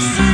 です。